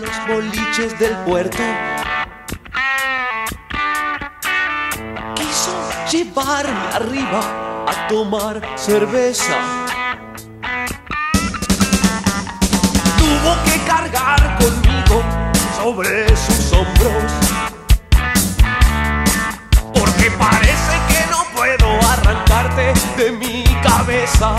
Los boliches del puerto. Quiso llevarme arriba a tomar cerveza. Tuvo que cargar conmigo sobre sus hombros. Porque parece que no puedo arrancarte de mi cabeza.